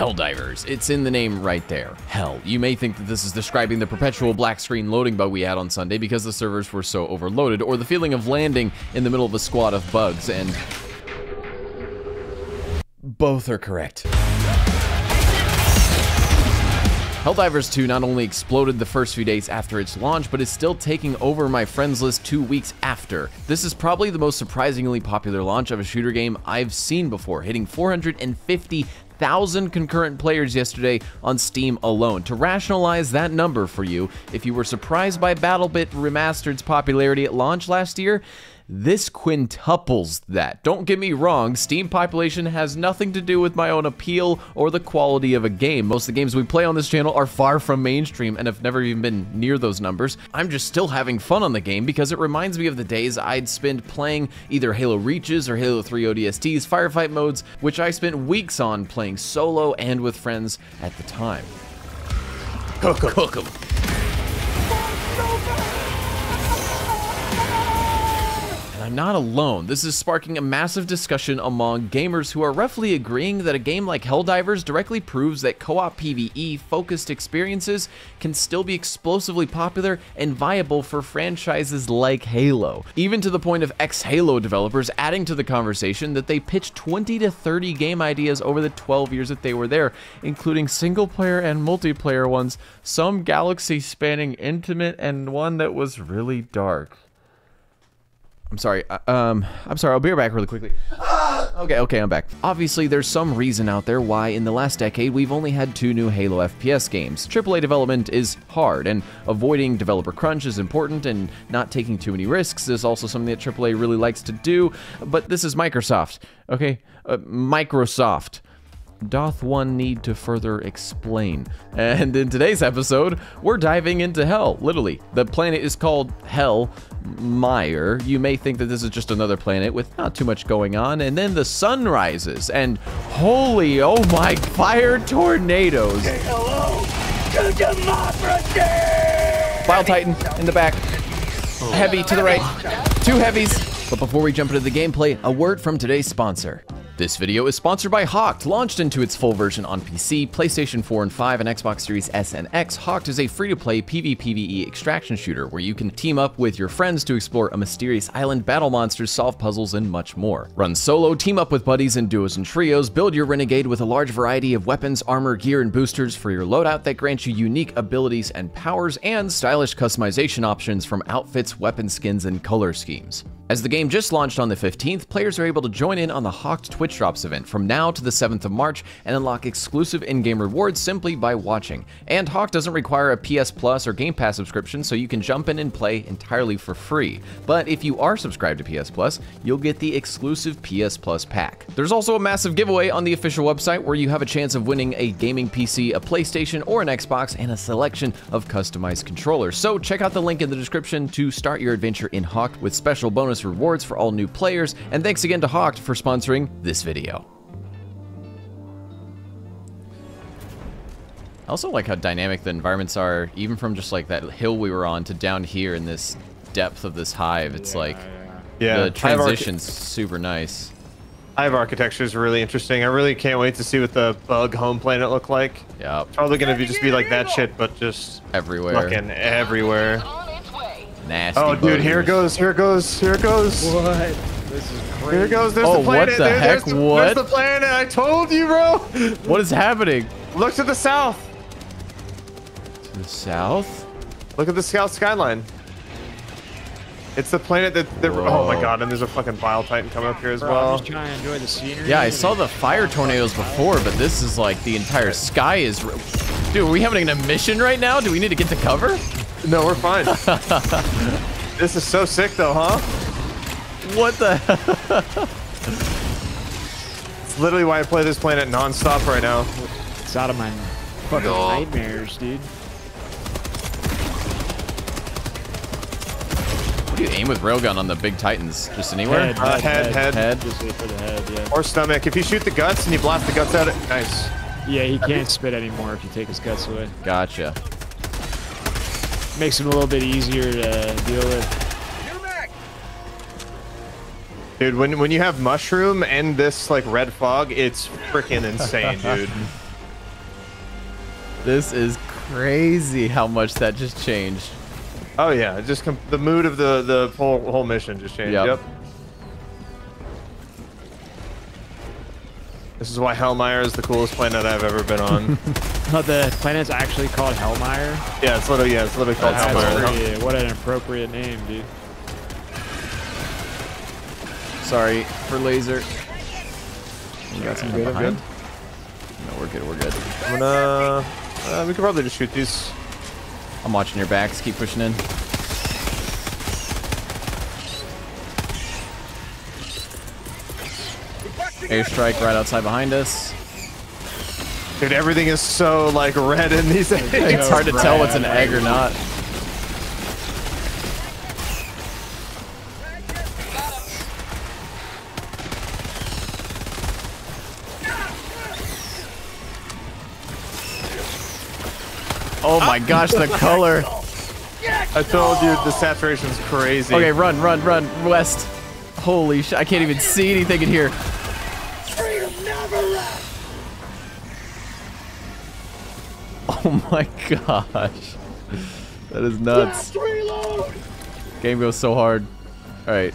Helldivers. It's in the name right there. Hell. You may think that this is describing the perpetual black screen loading bug we had on Sunday because the servers were so overloaded, or the feeling of landing in the middle of a squad of bugs, and both are correct. Helldivers 2 not only exploded the first few days after its launch, but is still taking over my friends list two weeks after. This is probably the most surprisingly popular launch of a shooter game I've seen before, hitting 450,000 concurrent players yesterday on Steam alone. To rationalize that number for you, if you were surprised by BattleBit Remastered's popularity at launch last year, this quintuples that. Don't get me wrong, Steam population has nothing to do with my own appeal or the quality of a game. Most of the games we play on this channel are far from mainstream and have never even been near those numbers. I'm just still having fun on the game because it reminds me of the days I'd spend playing either Halo Reach's or Halo 3 ODSTs firefight modes, which I spent weeks on playing solo and with friends at the time. Cook 'em. Cook 'em. I'm not alone. This is sparking a massive discussion among gamers who are roughly agreeing that a game like Helldivers directly proves that co-op PvE focused experiences can still be explosively popular and viable for franchises like Halo. Even to the point of ex-Halo developers adding to the conversation that they pitched 20 to 30 game ideas over the 12 years that they were there, including single player and multiplayer ones, some galaxy spanning intimate and one that was really dark. I'm sorry. uh, Um, I'm sorry. I'll be right back really quickly. Okay, okay, I'm back. Obviously, there's some reason out there why in the last decade we've only had two new Halo FPS games. AAA development is hard, and avoiding developer crunch is important, and not taking too many risks is also something that AAA really likes to do. But this is Microsoft, okay? Uh, Microsoft doth one need to further explain? And in today's episode, we're diving into Hell, literally. The planet is called Hell Meyer. You may think that this is just another planet with not too much going on, and then the sun rises, and holy, oh my, fire tornadoes. Hello to democracy! Bile Titan in the back. Heavy to the right. Two heavies. But before we jump into the gameplay, a word from today's sponsor. This video is sponsored by Hawked. Launched into its full version on PC, PlayStation 4 and 5, and Xbox Series S and X, Hawked is a free-to-play PvPvE extraction shooter where you can team up with your friends to explore a mysterious island, battle monsters, solve puzzles, and much more. Run solo, team up with buddies in duos and trios, build your Renegade with a large variety of weapons, armor, gear, and boosters for your loadout that grants you unique abilities and powers, and stylish customization options from outfits, weapon skins, and color schemes. As the game just launched on the 15th, players are able to join in on the Hawked Twitch Drops event from now to the 7th of March and unlock exclusive in-game rewards simply by watching. And Hawked doesn't require a PS Plus or Game Pass subscription, so you can jump in and play entirely for free. But if you are subscribed to PS Plus, you'll get the exclusive PS Plus pack. There's also a massive giveaway on the official website where you have a chance of winning a gaming PC, a PlayStation, or an Xbox, and a selection of customized controllers. So check out the link in the description to start your adventure in Hawked with special bonus rewards for all new players. And thanks again to Hawked for sponsoring this video. I also like how dynamic the environments are, even from just like that hill we were on to down here in this depth of this hive. It's like Yeah, the Hive transition's super nice. Hive architecture is really interesting. I really can't wait to see what the bug home planet look like. Yep, Probably gonna be just be like that shit, but just everywhere. fucking everywhere. Nasty. Oh, dude, here it goes, here it goes, here it goes. What? This is crazy. Here it goes. There's Oh, the what planet. the there, heck? There's the, What? There's the planet. I told you, bro. What is happening? Look to the south. To the south? Look at the scout skyline. It's the planet that. that oh my god! And there's a fucking bile titan coming up here as Bro, I'm well. just trying to enjoy the scenery. Yeah, I saw the fire tornadoes before, but this is like the entire sky is. Dude, are we having an emission right now? Do we need to get to cover? No, we're fine. this is so sick, though, huh? What the? It's literally why I play this planet nonstop right now. It's out of my fucking nightmares, dude. What do you aim with railgun on the big titans? Just anywhere? Head, Uh, head, head. Head. Just wait for the head, yeah. Or stomach. If you shoot the guts and you blast the guts out, it nice. Yeah, he can't spit anymore if you take his guts away. Gotcha. Makes him a little bit easier to deal with. Dude, when when you have mushroom and this like red fog, it's freaking insane, dude. This is crazy how much that just changed. Oh yeah, just com the mood of the the whole whole mission just changed. Yep. Yep. This is why Hellmire is the coolest planet I've ever been on. But the planet's actually called Hellmire. yeah, it's literally yeah, it's literally called That's Hellmire. pretty- what an appropriate name, dude. Sorry for laser. You got some Good, behind? good. No, we're good. We're good. I'm gonna. Uh, we could probably just shoot these. I'm watching your backs. Keep pushing in. Airstrike right outside behind us. Dude, everything is so like red in these. It's hard to tell what's an egg or not. Oh my ah. gosh, the color. I told you the saturation's crazy. Okay, run, run, run, west. Holy shit, I can't even see anything in here. Oh my gosh. That is nuts. Game goes so hard. Alright.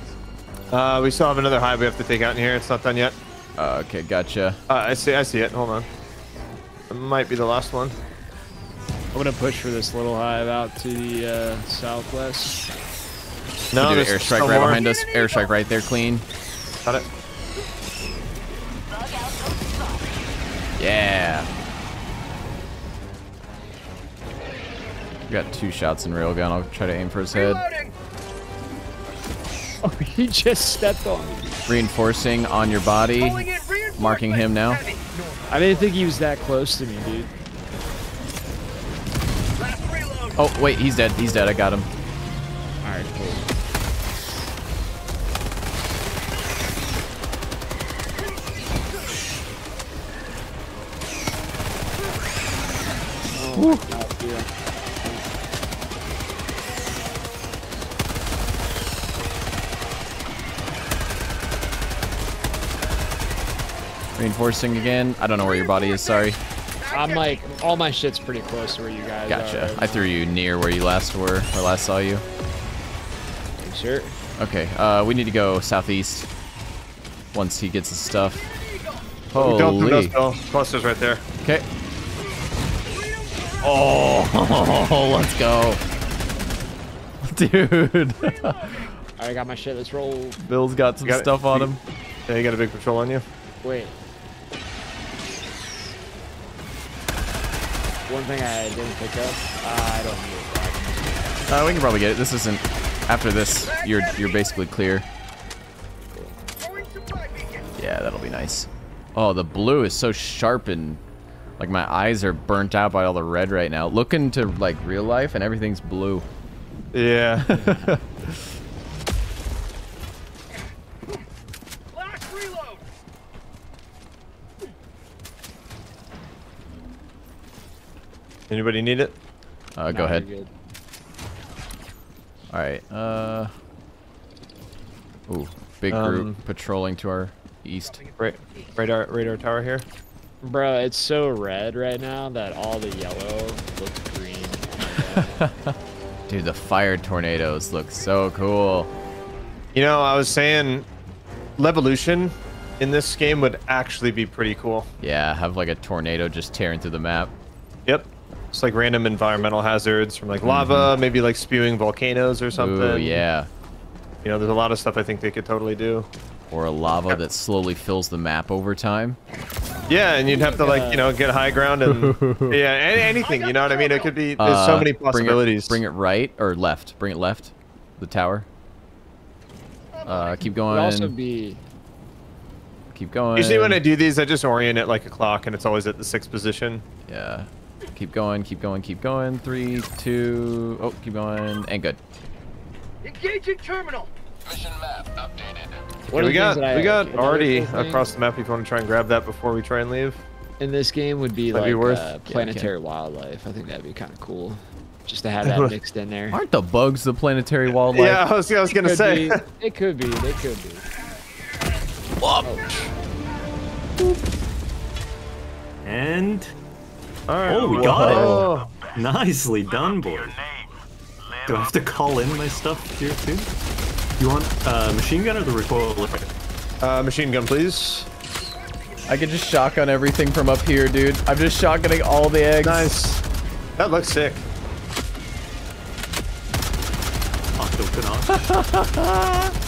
Uh, we still have another hive we have to take out in here. It's not done yet. Uh, okay, gotcha. Uh, I see. I see it. Hold on. It might be the last one. I'm gonna push for this little hive out to the uh, southwest. No, we did an airstrike right more. behind us. Airstrike right there, clean. Got it. Yeah. We got two shots in railgun. I'll try to aim for his head. Reloading. Oh, he just stepped on me. Reinforcing on your body. In. Marking him now. Heavy. I didn't think he was that close to me, dude. Oh, wait, he's dead. He's dead. I got him. Reinforcing again. I don't know where your body is. Sorry. I'm like, all my shit's pretty close to where you guys are. Gotcha. right I threw you near where you last were, or last saw you. now. Sure. Okay, uh, we need to go southeast. Once he gets his stuff. Don't do Holy. those, Bill. Cluster's right there. Okay. Oh, let's go. Dude. All right, I got my shit. Let's roll. Bill's got some You got it. stuff on him. Yeah, you got a big patrol on you. Wait. One thing I didn't pick up. Uh, I don't need it. Uh, we can probably get it. This isn't. After this, you're you're basically clear. Throwing supply beacon. Yeah, that'll be nice. Oh, the blue is so sharp and like my eyes are burnt out by all the red right now. Look into like real life and everything's blue. Yeah. Anybody need it? Uh, go Nah, ahead. All right. Uh. Ooh, big Um, group patrolling to our east. Right. Radar radar tower here. Bro, it's so red right now that all the yellow looks green. Dude, the fire tornadoes look so cool. You know, I was saying, Levolution in this game would actually be pretty cool. Yeah, have like a tornado just tearing through the map. Yep. It's like random environmental hazards from like lava, maybe like spewing volcanoes or something. Ooh, yeah. You know, there's a lot of stuff I think they could totally do. Or a lava that slowly fills the map over time. Yeah, and you'd have to like, you know, get high ground and yeah, a- anything. You know what I mean? It could be. There's so Uh, many bring it- possibilities. Bring it, right or left. Bring it left. The tower. Uh, keep Would also going. be Keep going. Usually when I do these, I just orient it like a clock, and it's always at the sixth position. Yeah. Keep going, keep going, keep going. Three, two, oh, keep going, and good. Engaging terminal. One Here of we got I- we got another already across the map. If you want to try and grab that before we try and leave. in this game would be Might like be worth- uh, Yeah, planetary wildlife. I think that'd be kind of cool, just to have that mixed in there. Aren't the bugs the planetary wildlife? Yeah, I was, I was gonna Could say. be. It could be. They could be. Whoop. And All right. Oh, we got Whoa. it. Nicely done, boy. Do I have to call in my stuff here too? You want uh, machine gun or the recoil? Uh, machine gun, please. I can just shotgun everything from up here, dude. I'm just shotgunning all the eggs. Nice. That looks sick.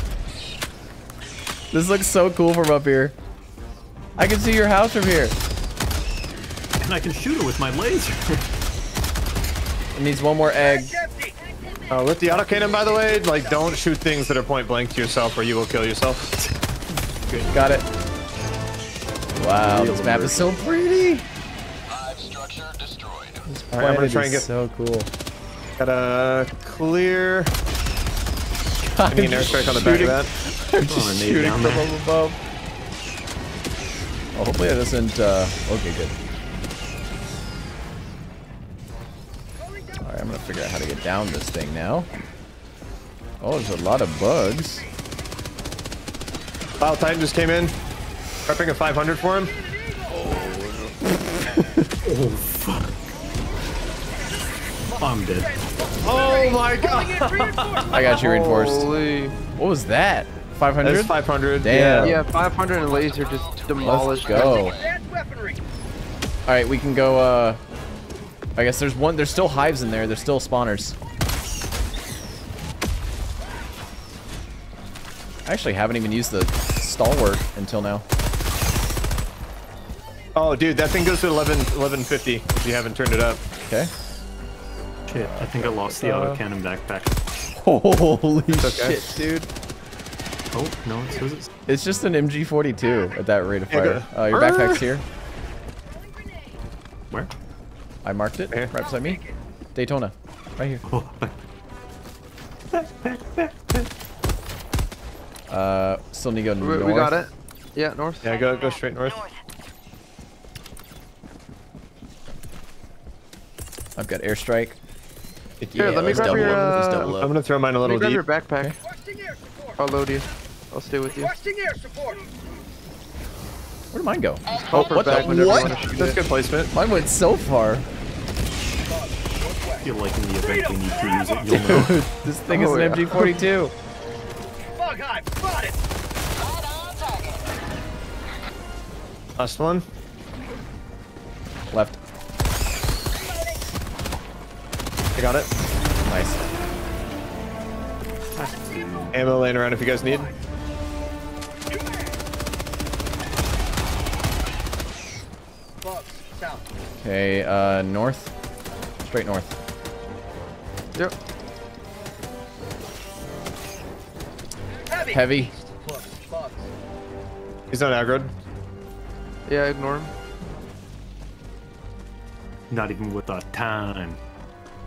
This looks so cool from up here. I can see your house from here. And I can shoot it with my laser. It needs one more egg. It's empty. Uh, with the autocannon, by the way, like don't shoot things that are point blank to yourself, or you will kill yourself. Good. Got it. Wow, this map is so pretty. Hive structure destroyed. I'm gonna try and is get so cool. gotta clear. I need an airstrike on the back of that. I'm just nade shooting from above. Oh, hopefully that doesn't. Uh, okay, good. I'm gonna figure out how to get down this thing now. Oh, there's a lot of bugs. Bile Titan just came in. Prepping a 500 for him. Oh, oh fuck. I'm dead. Oh my god! I got you reinforced. Holy. What was that? 500? That's 500. Damn. Yeah, 500 and laser just demolished. Let's demolished. go. All right, we can go. Uh, I guess there's one. There's still hives in there. There's still spawners. I actually haven't even used the stalwart until now. Oh, dude, that thing goes to 11, 1150 if you haven't turned it up. Okay. Shit, I think I lost the Uh, autocannon backpack. Holy okay. shit, dude! Oh, no, it says it's... It's just an MG42 at that rate of fire. Uh, your backpack's here. Where? I marked it Here. right beside me. Daytona, right here. Uh, still need to go north. we got it. Yeah, north. Yeah, go go straight north. I've got airstrike. Here, let me grab your, uh, I'm gonna throw mine a Let me little grab deep. your backpack. Requesting air support. I'll load you. I'll stay with you. Requesting air support. Where did mine go? Oh, what the- what? you wanna shoot That's good placement. Mine went so far. I feel like in the event we need to use it, you'll know. this thing is Oh, an yeah. MG42. Bug hive spotted. Last one. Left. I got it. Nice. Ammo laying around if you guys need. Bugs. Okay, uh, north. Straight north. Yep. Heavy. Heavy. Bugs. Bugs. He's not aggroed. Yeah, ignore him. Not even with the time.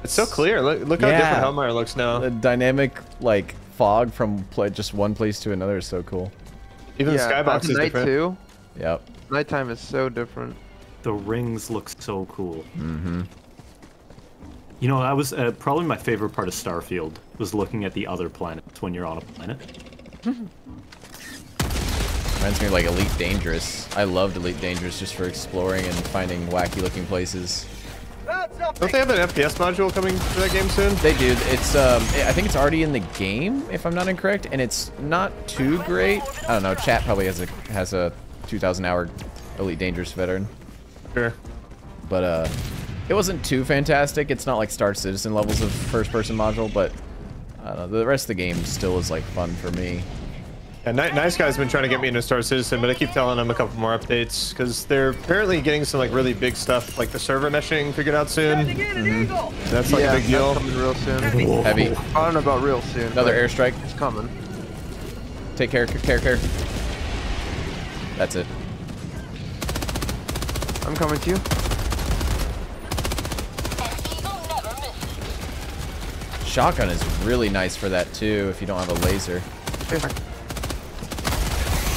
It's so clear. Look, look how different Hellmire looks now. The dynamic, like, fog from pla just one place to another is so cool. Even yeah, the skybox at is night different. too. Yep. Nighttime is so different. The rings look so cool. Mm-hmm. You know, that was uh, probably my favorite part of Starfield, was looking at the other planets when you're on a planet. Reminds me of, like, Elite Dangerous. I loved Elite Dangerous just for exploring and finding wacky looking places. Don't they have an FPS module coming for that game soon? They do. It's, um, I think it's already in the game, if I'm not incorrect, and it's not too great. I don't know. Chat probably has a, has a 2,000 hour Elite Dangerous veteran. Sure. but uh it wasn't too fantastic it's not like star citizen levels of first person module but I don't know, the rest of the game still is like fun for me Yeah, Ni- Nice Guy's been trying to get me into Star Citizen, but I keep telling him a couple more updates because they're apparently getting some like really big stuff, like the server meshing figured out soon. Sending in an eagle. That's like yeah, a big deal. coming real soon. heavy I don't know about real soon. another airstrike It's coming. take care care care that's it I'm coming to you. Shotgun is really nice for that too if you don't have a laser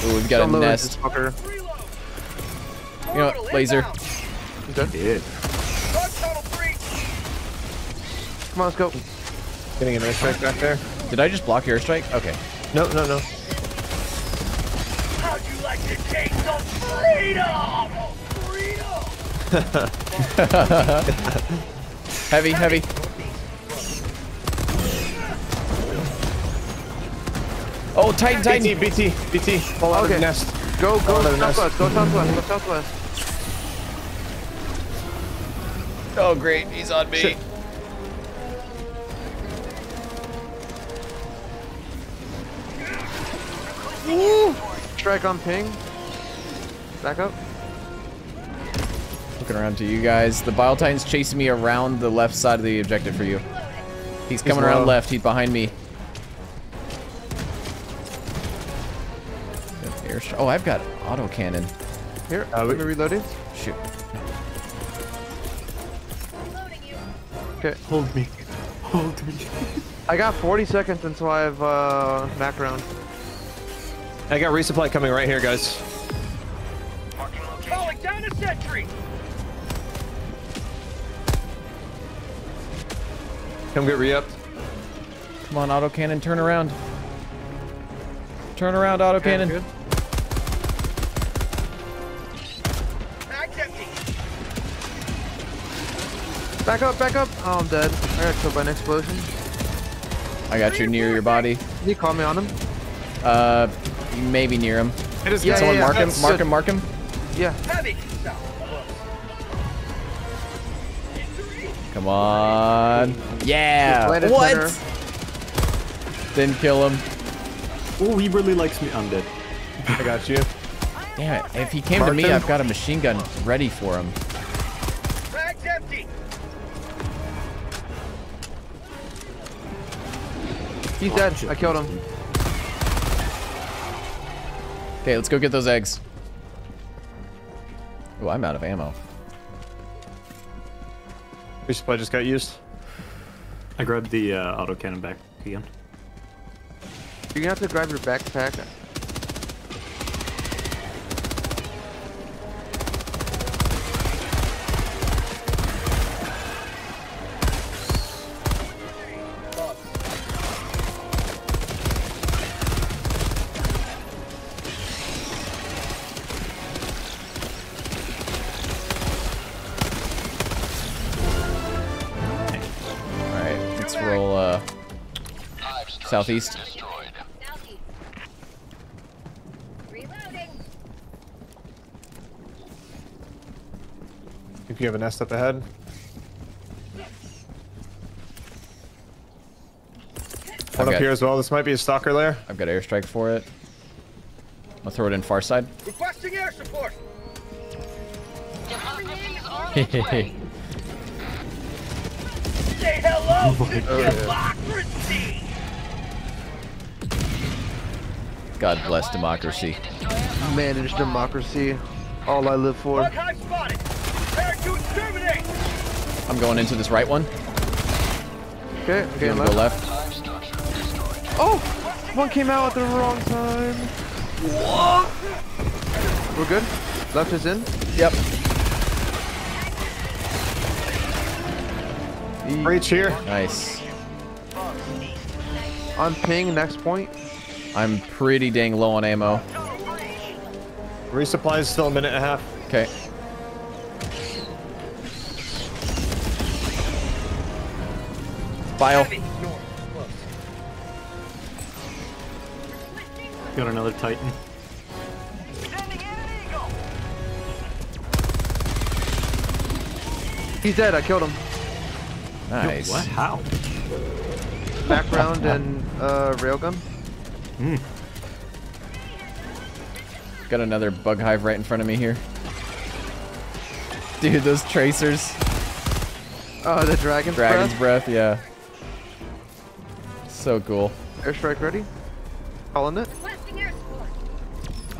Ooh, we've got Don't a load nest This fucker. Reload. you know Orbital what laser inbound. Did. Bug tunnel. Come on, let's go. Getting an airstrike back there. did I just block your airstrike okay No, no, no. How'd you like to taste some freedom? Freedom. heavy, heavy. Oh, Titan, Titan. BT, BT, BT. Fall out Okay. of the nest. Go, go go nest. southwest. Go southwest. Go southwest. Oh, great. He's on me. Shit. Strike on ping. Back up. Looking around to you guys. The Bile Titan's chasing me around the left side of the objective for you. He's coming around low. left. He's behind me. Oh, I've got auto cannon. Here, Uh, let me reload it. Shoot. Okay. Hold me. Hold me. I got 40 seconds until I have uh, back round. I got resupply coming right here, guys. Calling down a sentry. Come get re-upped. Come on, auto cannon, turn around. Turn around, auto cannon. Back up, back up. Oh, I'm dead. I got killed by an explosion. I got you near your body. Can you call me on him? Uh, maybe near him. It is Yeah, Someone yeah, mark him, mark him, mark him. Yeah. Heavy. Come on. Yeah. Landed What? center. Didn't kill him. Oh, he really likes me. I'm dead. I got you. Damn it. If he came to me, him. I've got a machine gun ready for him. He's Oh, dead. shit. I killed him. Okay, let's go get those eggs. Oh, I'm out of ammo. Resupply just got used. I grabbed the uh, autocannon back again. You're gonna have to grab your backpack. Southeast. Destroyed. Southeast. If you have a nest up ahead. One Okay. up here as well. This might be a stalker lair. I've got airstrike for it. I'll throw it in far side. Requesting air support. Say hello to oh democracy. God bless democracy. Manage democracy. All I live for. Bug hive spotted. Prepare to exterminate. I'm going into this right one. Okay, okay, You wanna go left. left? Hive structure destroyed. Oh! One came out at the wrong time. What? We're good? Left is in? Yep. Breach here. Nice. On ping, next point. I'm pretty dang low on ammo. Resupply is still a minute and a half. Okay. Bile. Heavy. North. Close. Got another Titan. Sending in an eagle. He's dead, I killed him. Nice. What? How? Background and uh, railgun. Mm. Got another bug hive right in front of me here. Dude, those tracers. Oh, the dragon's, Dragon's breath. breath, yeah. So cool. Airstrike ready. Calling it. Requesting air support.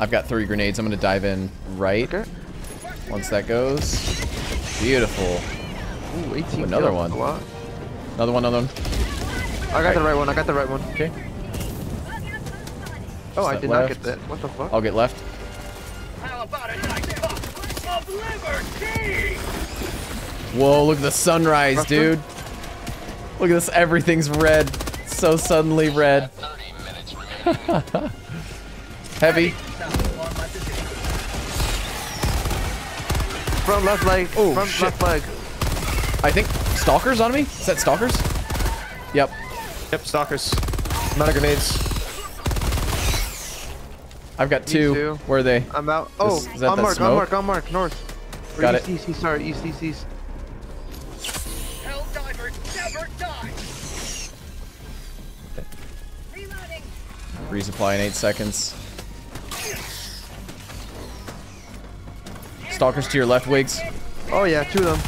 I've got three grenades. I'm gonna dive in right Okay. once that goes. Beautiful. Ooh, 18 Ooh, another kills, one. A lot. Another one, another one. I got the right one. I got the right one. Okay. Oh, I Step did not get that. What the fuck? I'll get left. How about a nice of liberty? Whoa, look at the sunrise, Ruffin? dude. Look at this. Everything's red. So suddenly red. 30 minutes remaining. Heavy. South on my position. Front left leg. Oh, front shit. left leg. I think Stalkers on me? Is that Stalkers? Yep. Yep, stalkers. Amount of grenades. I've got two. Where are they? I'm out. Oh, is that on that mark, smoke? on mark, on mark, north. Or Got east, it. East, east, sorry, east, east, east. Hell divers never die. Reloading. Resupply in eight seconds. Stalkers to your left, Wigs. Oh yeah, two of them.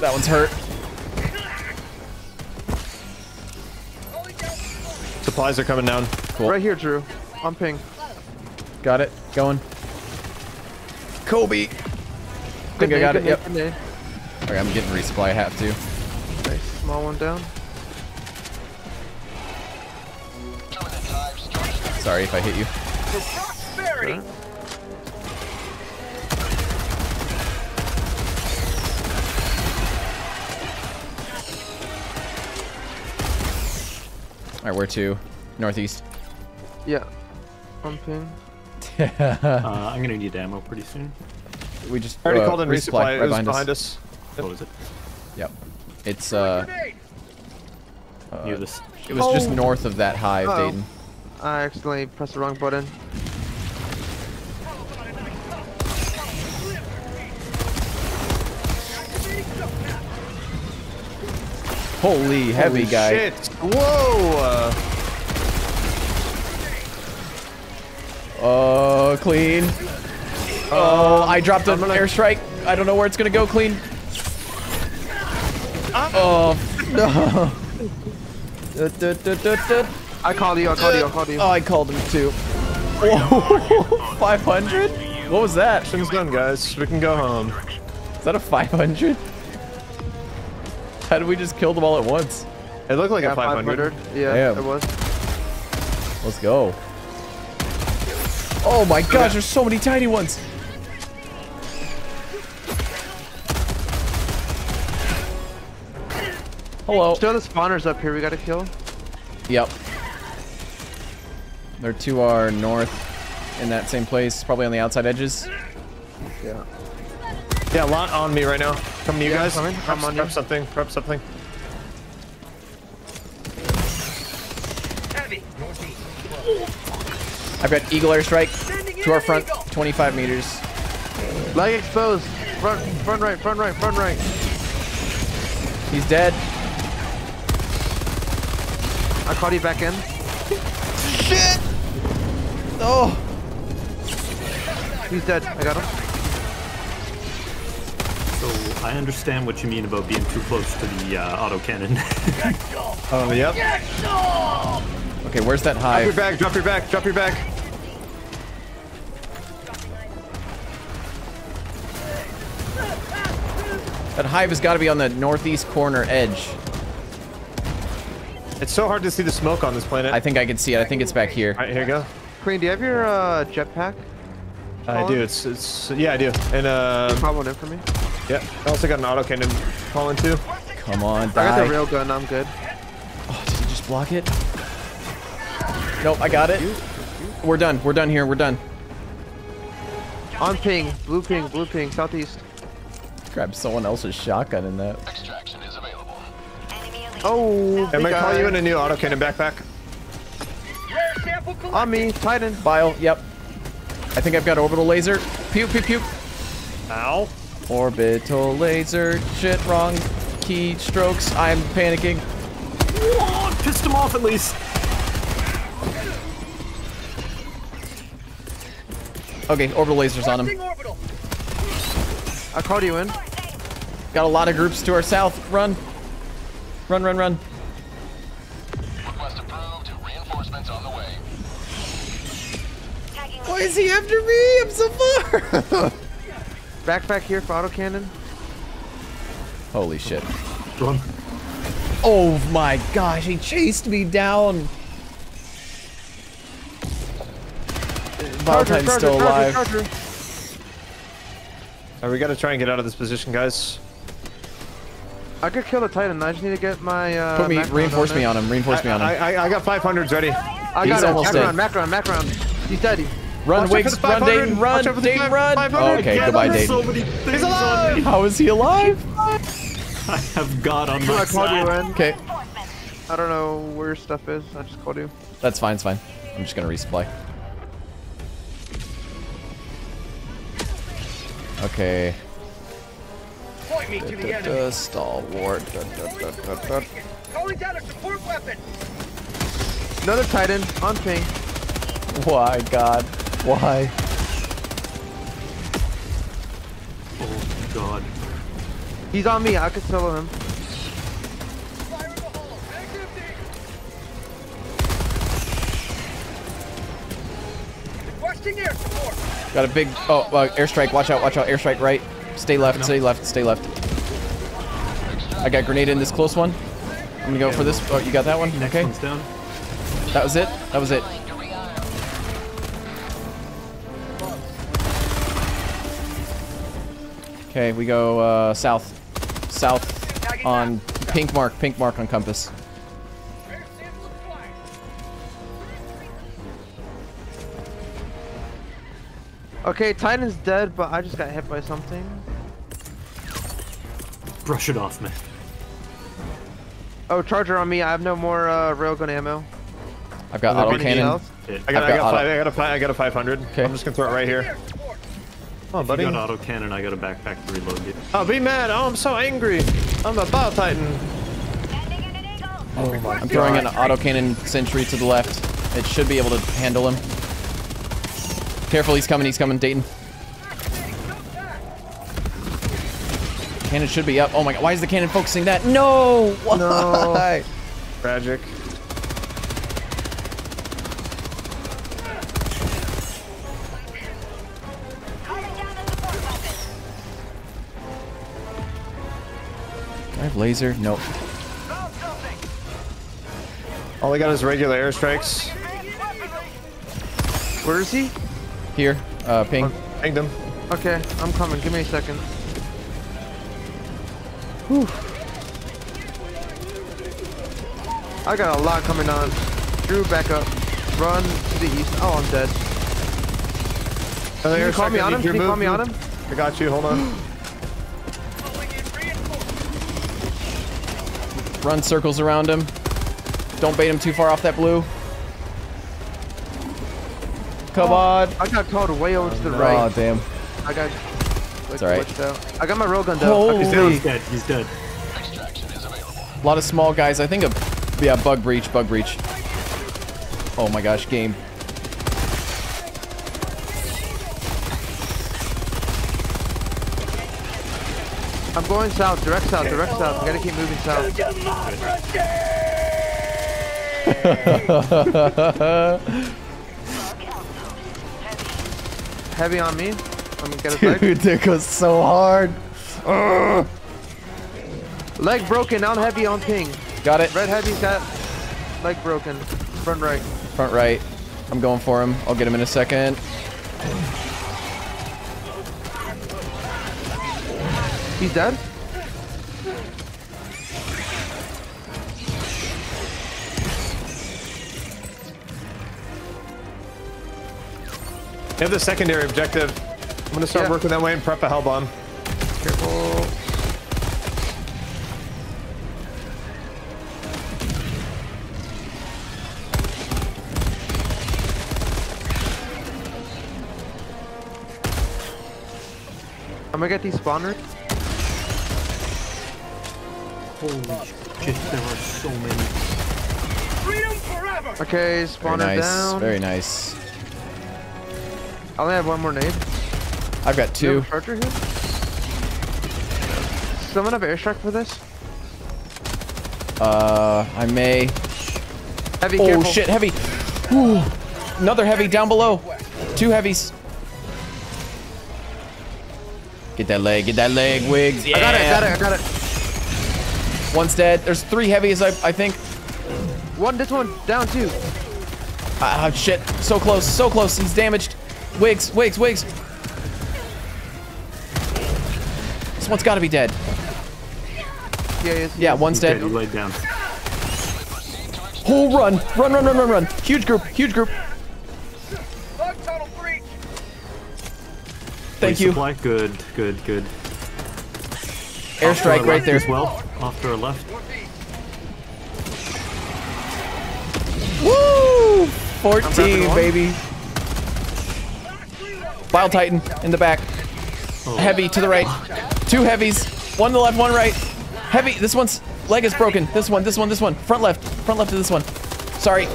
That one's hurt. Supplies are coming down. Cool. Right here, Drew. I'm ping. Got it. Going. Kobe. Good think I got good it. Yep. nade, good nade. Okay, I'm getting resupply. I have to. Nice, small one down. Terminate hives started. Sorry if I hit you. For prosperity. All right, where to? Northeast. Yeah. On ping. Uh, I'm gonna need ammo pretty soon. We just I already uh, called in resupply. right it was behind, behind us. us. What was it? Yep. It's uh, Grenade. Near this. it was just Oh. north of that hive, Uh-oh. Dayton. I accidentally pressed the wrong button. Holy heavy Holy guy. Shit. Whoa. Uh, Oh, clean. Oh, I dropped an gonna- airstrike. I don't know where it's gonna go. Clean. Uh-huh. Oh no. I called you, I called you, I called you. Oh, I called him too. Whoa, 500? What was that? mission's done, guys. We can go home. Is that a 500? How did we just kill them all at once? It looked like yeah, a 500. Yeah, Damn. it was. Let's go. Oh my gosh, there's so many tiny ones. Hello. Still the spawners up here we gotta kill. Yep. They're to our north in that same place, probably on the outside edges. Yeah. Yeah, a lot on me right now. Coming to you Yeah, guys. coming. Prep, I'm on prep you. something. Prep something. Heavy. I've got Eagle Airstrike to our front, eagle. 25 meters. Leg exposed. Front, front right, front right, front right. He's dead. I caught you back in. Shit! Oh! He's dead. I got him. So I understand what you mean about being too close to the uh, autocannon. Oh, yep. Okay, where's that hive? Drop your hive? bag. Drop your back, Drop your back. That hive has got to be on the northeast corner edge. It's so hard to see the smoke on this planet. I think I can see it. I think it's back here. All right, here you go. Queen, do you have your uh, jetpack? I do. It's it's yeah, I do. And uh, Pop one in for me. Yeah, I also got an auto cannon calling too. Come on, I got die. the railgun. I'm good. Oh, did he just block it? Nope, I got it. We're done. We're done here. We're done. On ping, blue ping, blue ping, southeast. Grab someone else's shotgun in that. Extraction is available. Oh, Am I call you in a new autocannon backpack? Rare sample. On me, Titan. Bile, yep. I think I've got orbital laser. Pew, pew, pew. Ow. Orbital laser. Shit, wrong keystrokes. I'm panicking. oh, pissed him off at least. Okay, orbital lasers on him. Launching orbital. I called you in. Got a lot of groups to our south. Run. Run, run, run. Request approved. Reinforcements on the way. Why is he after me? I'm so far. Backpack here for autocannon. Holy shit. Run. Oh my gosh, he chased me down. Charger, Valentine's charger, still charger, alive. charger. All right, we got to try and get out of this position, guys. I could kill the Titan. I just need to get my. Uh, Put me, Mac reinforce on me on him. Reinforce me on him. I, I, I got 500s ready. I He's got him. almost Mac dead. round, Mac round, He's dead. Run, Watch Wiggs, run, 500. Dayton, run, Watch out for the Dayton, run. 500. okay, Yeah, goodbye, there's Dayton. So many He's alive! How is he alive? I have God on my I called you side. in. Okay, I don't know where your stuff is. I just called you. that's fine, it's fine. I'm just gonna resupply. Okay. Point me to the enemy. Uh, stalwart. Da, da, da, da, da. Calling down a support weapon. Another Titan on ping. Why, God? Why? Oh God. He's on me. I could solo him. Fire in the hole. Bag's empty. Requesting air support. Got a big. Oh, uh, airstrike. Watch out, watch out. Airstrike right. Stay left, stay left, stay left. I got grenade in this close one. I'm gonna go for this. Oh, you got that one? Next Okay. That was it. That was it. Okay, we go uh, south. South on pink mark. Pink mark on compass. Air sample is flying. Okay, Titan's dead, but I just got hit by something. Brush it off, man. Oh, Charger on me. I have no more uh, railgun ammo. I've got auto anything cannon. else? I got, I've I got got, auto- five, I got a five, I got a 500. Okay. I'm just gonna throw it right here. Air support. Come on, you got auto cannon. I got a backpack to reload you. Oh, be mad. Oh, I'm so angry. I'm a Bile Titan. Oh my I'm throwing an autocannon sentry to the left. It should be able to handle him. Careful, he's coming, he's coming, Dayton. Cannon should be up. Oh my god, why is the cannon focusing that? No! Why? Tragic. Have laser? Nope. All I got is regular airstrikes. Where is he? Here, uh, ping. Hanged him. Okay, I'm coming. Give me a second. Whew. I got a lot coming on. Drew, back up. Run to the east. Oh, I'm dead. Can you call me on him? Can you call me on him? I got you. Hold on. Run circles around him. Don't bait him too far off that blue. Come oh, on. I got called way over to the Oh, right. damn. I got like, all right. I got my railgun though. Holy- He's dead. He's dead. He's dead. A lot of small guys. I think a yeah, bug breach, bug breach. Oh my gosh, game. I'm going south, direct south, direct south. I gotta keep moving south. Heavy on me. I'm gonna get his leg. Dude, that goes so hard. Leg broken, now heavy on ping. Got it. Red heavy's got leg broken. Front right. Front right. I'm going for him. I'll get him in a second. He's dead? They have the secondary objective. I'm gonna start Yeah. working that way and prep a hell bomb. Careful. I'm gonna get these spawners. Holy shit! There are so many. Freedom forever. Okay, Very spawner nice. down. Very nice. I only have one more nade. I've got two. have charger here? Someone have airstrike for this? Uh, I may. Heavy, Oh careful. shit, heavy. Ooh. Another heavy down below. Two heavies. Get that leg, get that leg, Wiggs. Yeah. I got it, I got it, I got it. One's dead. There's three heavies, I, I think. One, this one, down two. Ah, shit. So close, so close. He's damaged. Wigs, wigs, wigs. This one's gotta be dead. Yeah, yes, Yeah, one's He's dead. dead. He laid down. Whole run. Run, run, run, run, run. Huge group, huge group. Bug tunnel. Thank you. Resupply. Good, good, good. Airstrike Our right there. As well. Off to our left. Woo! 14, baby. Bile Titan in the back. Oh. Heavy to the right. Two heavies. One to the left, one right. Heavy. This one's leg is broken. This one, this one, this one. Front left. Front left to this one. Sorry.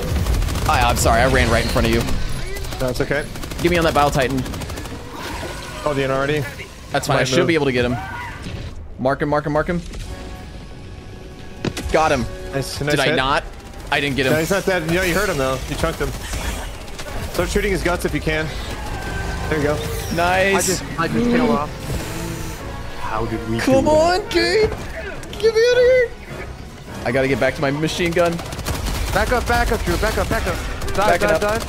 I, I'm sorry. I ran right in front of you. That's okay. Get me on that Bile Titan. Oh, the already. That's fine. I should move. be able to get him. Mark him, mark him, mark him. Got him. Nice, nice Did I not? I didn't get him. No, he's not dead. You know, you hurt him though. You chunked him. Start shooting his guts if you can. There you go. Nice. I just, I just tail off. How did we Come on, Kate. Get me out of here. I gotta get back to my machine gun. Back up, back up, Drew. Back up, back up. Dive, Back dive, up. dive.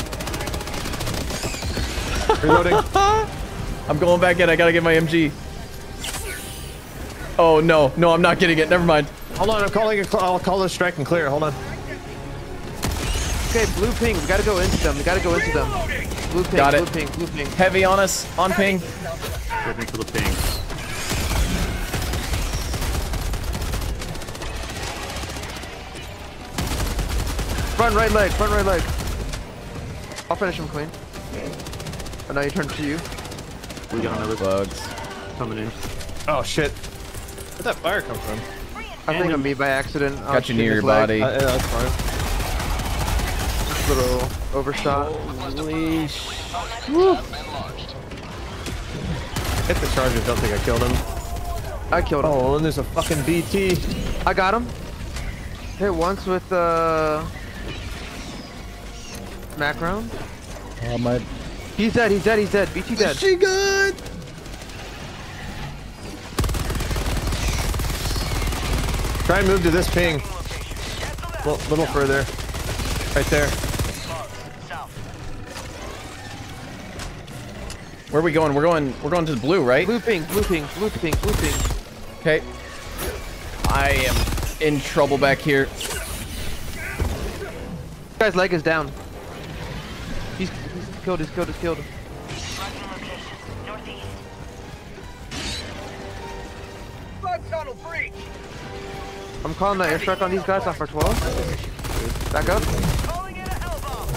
Reloading. I'm going back in. I gotta get my MG. Oh no, no, I'm not getting it. Never mind. Hold on, I'm calling. A cl I'll call this strike and clear. Hold on. Okay, blue ping. We gotta go into them. We gotta go into them. Blue ping, Got it. blue ping, blue ping. Heavy on us. On ping. Looking for the ping. Front right leg, front right leg. I'll finish him clean. And now you turn to you. We got another Bugs. coming in. Oh shit. Where'd that fire come from? I think I'm me by accident. I was Got you near your body. Uh, yeah, that's fine. Little overshot. Holy sh- Hit the charger. Don't think I killed him. I killed him. Oh, and there's a fucking BT. I got him. Hit once with uh Mac round. Oh my. He's dead, he's dead, he's dead. BT dead. She good. Try and move to this ping. A little further. Right there. Where are we going? We're going. We're going to the blue, right? Blue ping, blue ping, blue ping, blue ping. Okay. I am in trouble back here. Guy's leg is down. He's, he's killed, he's killed, he's killed. Bug tunnel breach. I'm calling that airstrike on these guys off our 12. Back up. Calling in a hell bomb.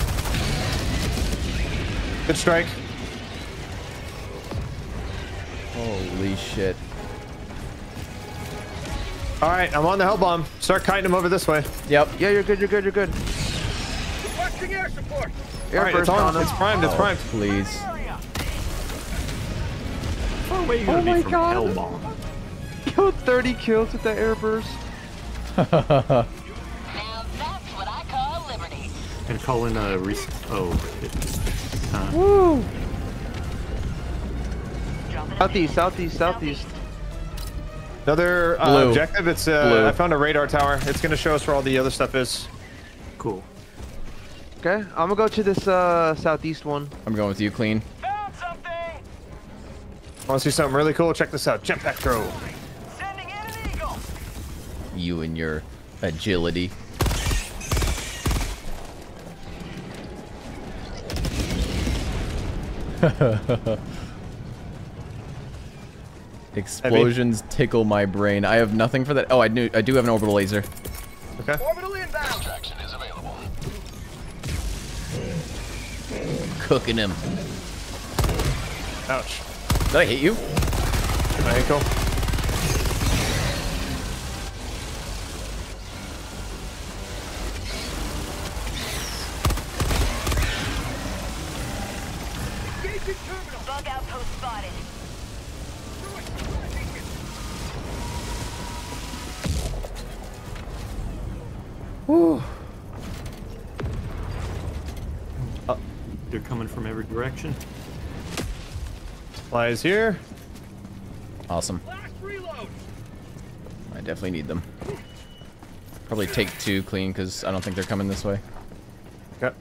Good strike. Holy shit. All right, I'm on the hell bomb. Start kiting him over this way. Yep. Yeah, you're good, you're good, you're good. Requesting air support. Air right, it's burst on on. him. It's primed. It's Oh, primed. please. How far away you gonna be oh from Hellbomb? Killed 30 kills with that air burst. Now that's what I call liberty. And call in a res- Oh. It, uh, Woo! Southeast, southeast, southeast. Another uh, objective. It's uh, Blue. I found a radar tower. It's gonna show us where all the other stuff is. cool. Okay, I'm gonna go to this uh, southeast one. I'm going with you, clean. Found something. Want to see something really cool? Check this out. Jetpack throw. Sending in an eagle. You and your agility. Explosions tickle my brain. I have nothing for that. Oh, I knew. I do have an orbital laser. Okay. Orbital inbound. Extraction is available. Cooking him. Ouch. Did I hit you? My ankle. Supplies here. Awesome. I definitely need them. Probably take two clean because I don't think they're coming this way. Okay.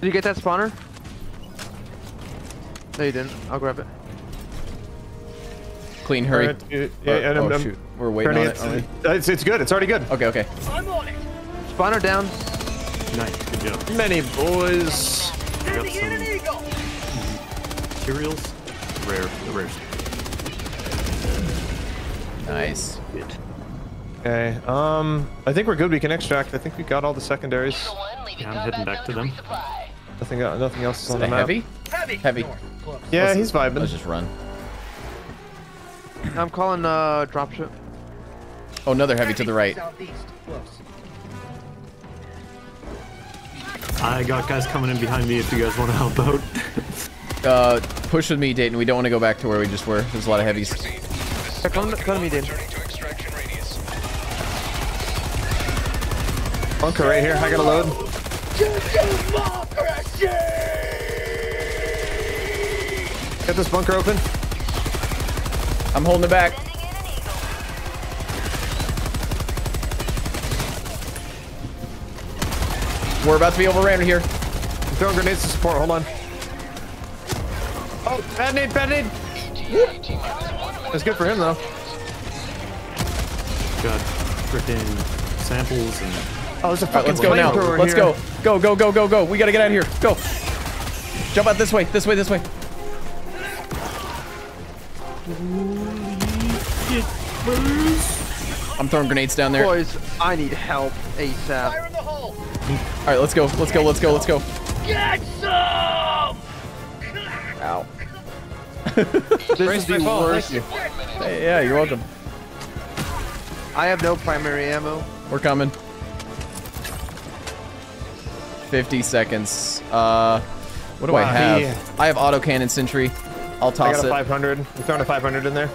Did you get that spawner? No, you didn't. I'll grab it. Clean, hurry. Alright, uh, yeah, Oh, and I'm- oh, I'm shoot. We're waiting turning on it. aren't Uh, It's, it's good. It's already good. Okay, okay. I'm on it. Spawner down. Nice, good job. Many boys. Sending in an eagle. Materials. Rare, the rare. Nice. Okay. Um, I think we're good. We can extract. I think we got all the secondaries. Yeah, I'm heading back to them. Nothing. Nothing else is Is on the map. heavy? Heavy. Heavy. Yeah, Let's- he's vibing. Let's just run. I'm calling uh dropship. Oh, another heavy to the right. I got guys coming in behind me if you guys want to help out. Uh, push with me, Dayton. We don't want to go back to where we just were. There's a lot of heavies. Yeah, come, come to me, Dane. Turning to extraction radius. Bunker right here. I gotta load. Get this bunker open. I'm holding it back. We're about to be overran here. I'm throwing grenades to support. Hold on. Oh, bad nade, bad nade. That's good for him though. got freaking samples and Oh, there's a All right, fucking let's go now. Let's here. go. Go, go, go, go, go. We gotta get out of here. Go. Jump out this way. This way, this way. I'm throwing grenades down there. Boys, I need help ASAP. Fire in the hole. right, let's go. Let's go. Let's go. Let's go. Get some. This is the my worst. thank Hey, yeah, you're welcome. I have no primary ammo. We're coming. 50 seconds. Uh, what do I have? he- I have autocannon sentry. I'll toss I toss got a it. 500. I'm throwing a 500 in there.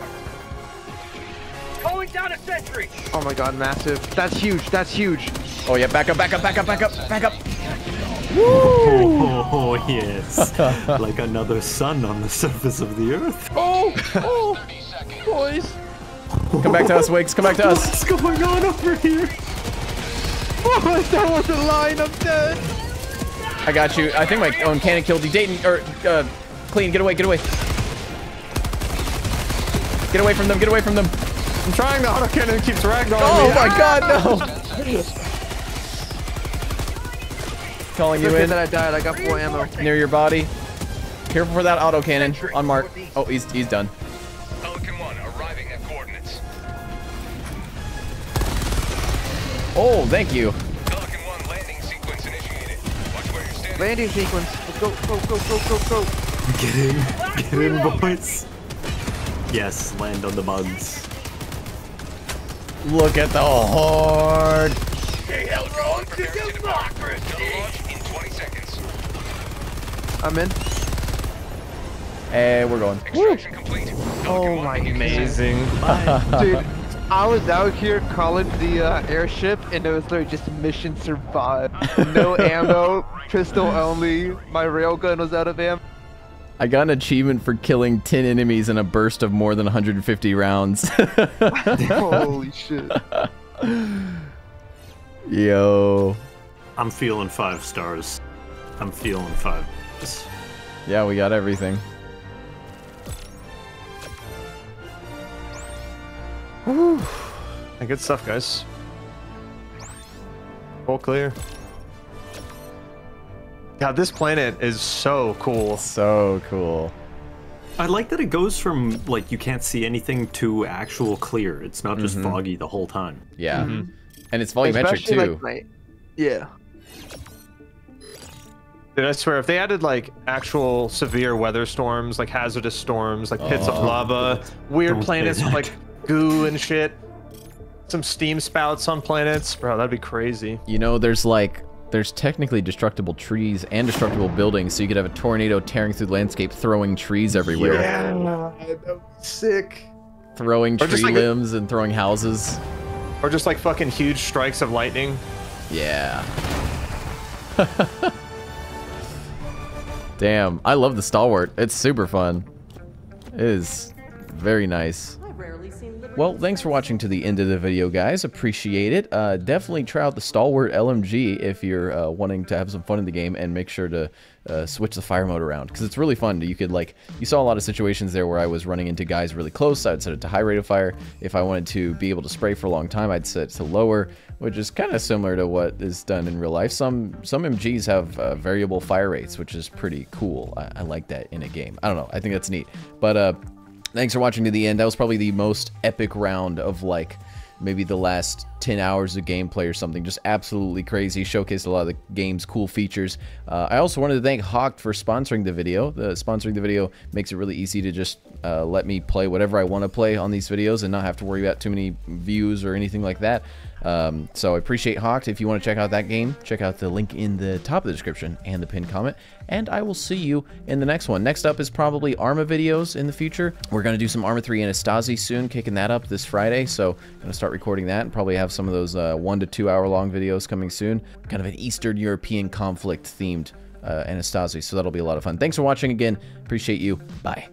Calling down a sentry. Oh my god, massive. That's huge. That's huge. Oh yeah, back up, back up, back up, back up, back up. Oh, oh yes, like another sun on the surface of the earth. Oh, oh, boys. Come back to us, Wiggs. Come back to us. What's going on over here? Oh, that was a line. I'm dead. I got you. I think my own cannon killed you. Dayton, or uh, clean. Get away, get away. Get away from them. Get away from them. I'm trying. The autocannon keeps ragdolling Oh me. my God, no! Calling you Okay, in that I died. I got full ammo. near your body. Careful for that autocannon on mark. Oh, he's he's done. Pelican 1 arriving at coordinates. Oh, thank you. Pelican 1 landing sequence initiated. Watch where you're standing. Landing sequence. Let's go, go, go, go, go, go. Get in, get in, boys. Yes, land on the bugs. Look at the horde. Railroad to democracy. Launch in 20 seconds. I'm in. Hey, we're going. Extraction complete. Oh my Amazing. Dude, I was out here calling the uh, airship, and it was literally just mission survive. No ammo, pistol only. My railgun was out of ammo. I got an achievement for killing 10 enemies in a burst of more than 150 rounds. Holy shit. Yo. I'm feeling five stars. I'm feeling five. Yeah, we got everything. Hey, good stuff, guys. All clear. God, this planet is so cool. So cool. I like that it goes from like you can't see anything to actual clear. It's not just mm-hmm. foggy the whole time. Yeah. Mm-hmm. And it's volumetric Especially too. like. Yeah. Dude, I swear, if they added like actual severe weather storms, like hazardous storms, like pits of oh. lava, weird planets with like goo and shit, some steam spouts on planets, bro, that'd be crazy. You know, there's like there's technically destructible trees and destructible buildings, so you could have a tornado tearing through the landscape, throwing trees everywhere, Yeah, that'd be sick. throwing Or tree like limbs and throwing houses. Or just like fucking huge strikes of lightning. Yeah. Damn, I love the stalwart. It's super fun. It is very nice. Well, thanks for watching to the end of the video, guys. Appreciate it. Uh, definitely try out the Stalwart LMG if you're uh, wanting to have some fun in the game, and make sure to uh, switch the fire mode around because it's really fun. You could like, you saw a lot of situations there where I was running into guys really close. I'd set it to high rate of fire. If I wanted to be able to spray for a long time, I'd set it to lower, which is kind of similar to what is done in real life. Some some MGs have uh, variable fire rates, which is pretty cool. I, I like that in a game. I don't know. I think that's neat. But uh, thanks for watching to the end. That was probably the most epic round of like maybe the last 10 hours of gameplay or something. Just absolutely crazy. Showcased a lot of the game's cool features. Uh, I also wanted to thank Hawked for sponsoring the video. The sponsoring the video makes it really easy to just uh, let me play whatever I want to play on these videos and not have to worry about too many views or anything like that. Um, so I appreciate Hawked. If you want to check out that game, check out the link in the top of the description and the pinned comment. And I will see you in the next one. Next up is probably Arma videos in the future. We're going to do some Arma 3 Antistasi soon, kicking that up this Friday. So I'm going to start recording that and probably have some of those uh, one to two hour long videos coming soon. Kind of an Eastern European conflict themed uh, Antistasi. So that'll be a lot of fun. Thanks for watching again. Appreciate you. Bye.